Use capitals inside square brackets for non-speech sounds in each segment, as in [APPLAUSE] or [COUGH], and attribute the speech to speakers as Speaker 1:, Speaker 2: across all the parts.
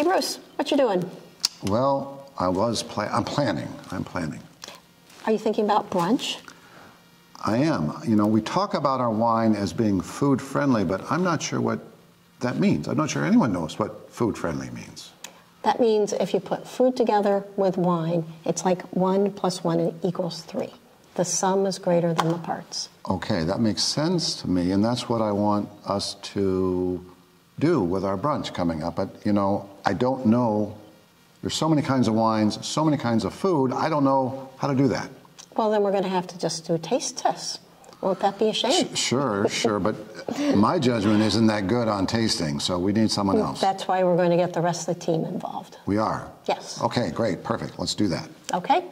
Speaker 1: Hey, Bruce, what you doing?
Speaker 2: Well, I was pla- I'm planning. I'm planning.
Speaker 1: Are you thinking about brunch?
Speaker 2: I am. You know, we talk about our wine as being food friendly, but I'm not sure what that means. I'm not sure anyone knows what food friendly means.
Speaker 1: That means if you put food together with wine, it's like one plus one equals three. The sum is greater than the parts.
Speaker 2: Okay, that makes sense to me, and that's what I want us to do with our brunch coming up. But, you know, I don't know. There's so many kinds of wines, so many kinds of food. I don't know how to do that.
Speaker 1: Well, then we're going to have to just do taste tests. Won't that be a shame?
Speaker 2: Sure, sure, but my judgment isn't that good on tasting, so we need someone else.
Speaker 1: That's why we're going to get the rest of the team involved.
Speaker 2: We are?
Speaker 1: Yes.
Speaker 2: Okay, great, perfect. Let's do that.
Speaker 1: Okay?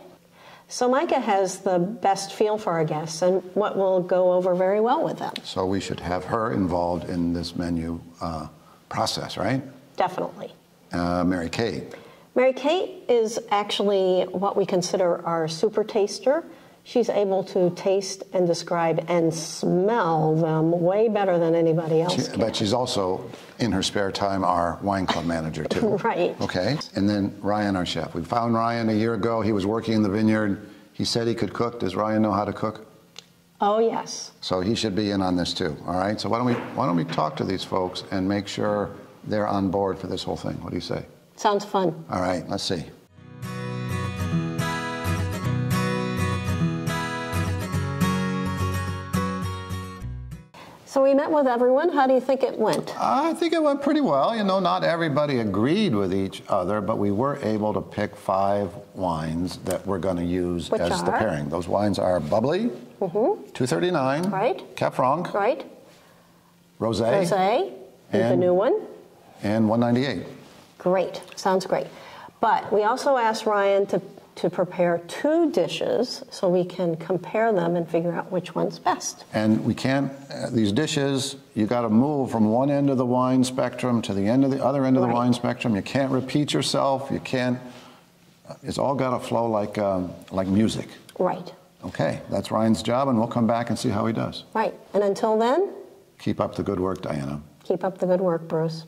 Speaker 1: So Micah has the best feel for our guests and what will go over very well with them.
Speaker 2: So we should have her involved in this menu uh, process, right?
Speaker 1: Definitely.
Speaker 2: Uh, Mary Kate.
Speaker 1: Mary Kate is actually what we consider our super taster. She's able to taste and describe and smell them way better than anybody else
Speaker 2: She, but she's also, in her spare time, our wine club manager, too. [LAUGHS]
Speaker 1: Right.
Speaker 2: Okay. And then Ryan, our chef. We found Ryan a year ago. He was working in the vineyard. He said he could cook. Does Ryan know how to cook?
Speaker 1: Oh, yes.
Speaker 2: So he should be in on this too. All right. So why don't we why don't we talk to these folks and make sure they're on board for this whole thing? What do you say?
Speaker 1: Sounds fun.
Speaker 2: All right. Let's see.
Speaker 1: So we met with everyone. How do you think it went?
Speaker 2: I think it went pretty well. You know, not everybody agreed with each other, but we were able to pick five wines that we're going to use
Speaker 1: Which
Speaker 2: as the pairing. Those wines are bubbly, 239,
Speaker 1: Mm-hmm. Right.
Speaker 2: Cab Franc,
Speaker 1: Right?
Speaker 2: Rosé,
Speaker 1: Rosé, the new one.
Speaker 2: and 198.
Speaker 1: Great. Sounds great. But we also asked Ryan to, to prepare two dishes so we can compare them and figure out which one's best.
Speaker 2: And we can't, uh, these dishes, you got to move from one end of the wine spectrum to the end of the other end of the wine spectrum. You can't repeat yourself. You can't, uh, it's all got to flow like, um, like music.
Speaker 1: Right.
Speaker 2: Okay, that's Ryan's job, and we'll come back and see how he does.
Speaker 1: Right. And until then,
Speaker 2: Keep up the good work, Diana.
Speaker 1: keep up the good work, Bruce.